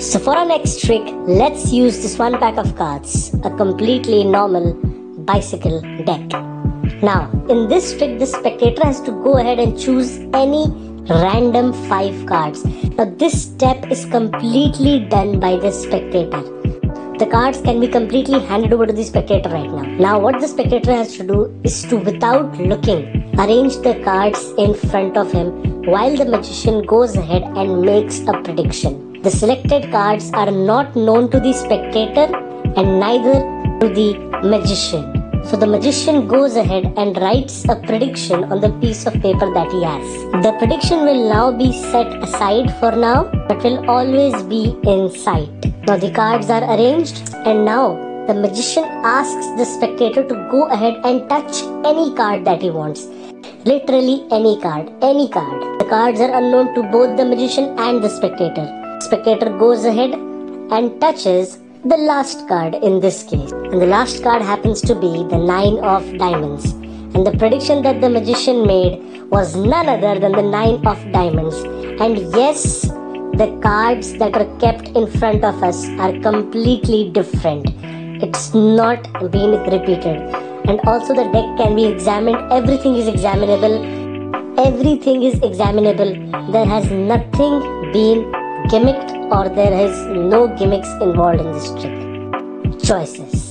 So for our next trick, let's use this one pack of cards, a completely normal bicycle deck. Now, in this trick, the spectator has to go ahead and choose any random 5 cards. Now, this step is completely done by the spectator. The cards can be completely handed over to the spectator right now. Now, what the spectator has to do is to, without looking, arrange the cards in front of him while the magician goes ahead and makes a prediction. The selected cards are not known to the spectator and neither to the magician. So the magician goes ahead and writes a prediction on the piece of paper that he has. The prediction will now be set aside for now, but will always be in sight. Now the cards are arranged, and now the magician asks the spectator to go ahead and touch any card that he wants. Literally any card, any card. The cards are unknown to both the magician and the spectator. Spectator goes ahead and touches the last card in this case. And the last card happens to be the Nine of Diamonds. And the prediction that the magician made was none other than the Nine of Diamonds. And yes, the cards that are kept in front of us are completely different. It's not being repeated. And also, the deck can be examined, everything is examinable. Everything is examinable. There has nothing been gimmicked or there is no gimmicks involved in this trick. Choices.